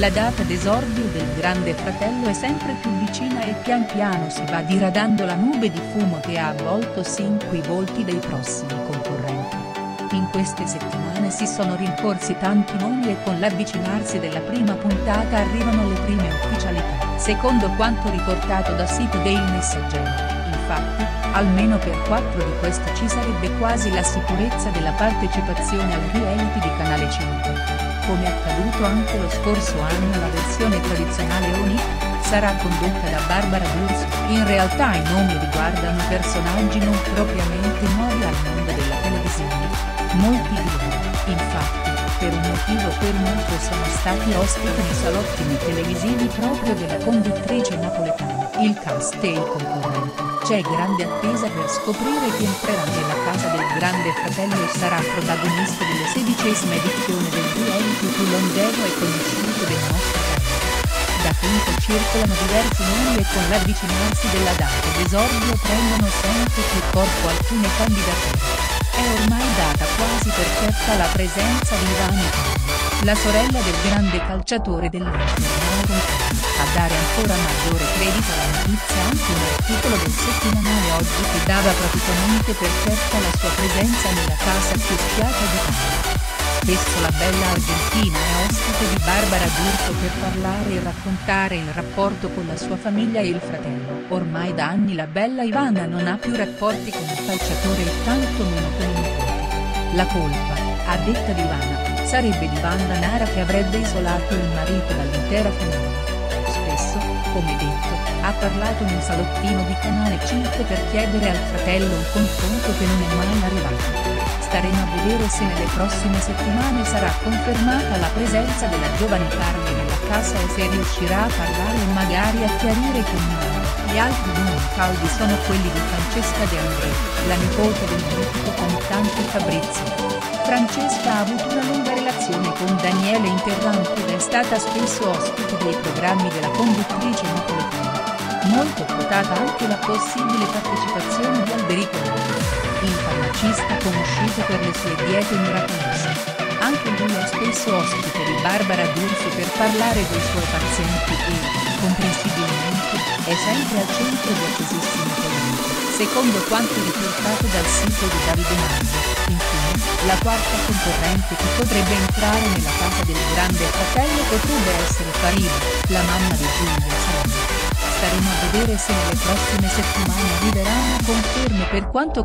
La data d'esordio del Grande Fratello è sempre più vicina e pian piano si va diradando la nube di fumo che ha avvolto sin qui volti dei prossimi concorrenti. In queste settimane si sono rincorsi tanti nomi e con l'avvicinarsi della prima puntata arrivano le prime ufficialità. Secondo quanto riportato da sito del Messaggero, infatti, almeno per quattro di questi ci sarebbe quasi la sicurezza della partecipazione al reality di Canale 5. Come accaduto anche lo scorso anno la versione tradizionale ONI, sarà condotta da Barbara D'Urso. In realtà i nomi riguardano personaggi non propriamente nuovi al mondo della televisione. Molti di loro, infatti, per un motivo o per un altro sono stati ospiti nei salottini televisivi proprio della conduttrice napoletana. Il cast e i concorrenti, c'è grande attesa per scoprire chi entrerà nella casa del grande fratello e sarà protagonista delle sedicesime edizioni del più longevo e conosciuto del nostro paese. Da tempo circolano diversi nomi e con l'avvicinarsi della data d'esordio prendono sempre più corpo alcune candidature. È ormai data quasi per certa la presenza di Ivana Palma, la sorella del grande calciatore del Verona A dare ancora maggiore credito alla notizia anche un articolo del settimanale Oggi che dava praticamente per certa la sua presenza nella casa più spiata d'Italia. Spesso la bella argentina è ospite di Barbara D'Urso per parlare e raccontare il rapporto con la sua famiglia e il fratello. Ormai da anni la bella Ivana non ha più rapporti con il calciatore e tanto meno con i nipoti. La colpa, a detta di Ivana, sarebbe di Wanda Nara che avrebbe isolato il marito dall'intera famiglia. Spesso, come detto, ha parlato nel salottino di Canale 5 per chiedere al fratello un confronto che non è mai arrivato. Staremo a vedere se nelle prossime settimane sarà confermata la presenza della giovane Carme nella casa e se riuscirà a parlare e magari a chiarire con noi. Gli altri nomi caldi sono quelli di Francesca De André, la nipote del mitico cantante Fabrizio. Francesca ha avuto una lunga relazione con Daniele Interrampo ed è stata spesso ospite dei programmi della conduttrice napoletana. Molto quotata anche la possibile partecipazione di Alberico Lodi il farmacista conosciuto per le sue diete miracolose. Anche lui è spesso ospite di Barbara D'Urso per parlare dei suoi pazienti e, comprensibilmente, è sempre al centro di accesissime polemiche, secondo quanto riportato dal sito di Davide Manzo. Infine, la quarta concorrente che potrebbe entrare nella casa del grande fratello potrebbe essere Farina, la mamma di Giulia Salani. Staremo a vedere se nelle prossime settimane arriveranno conferme per quanto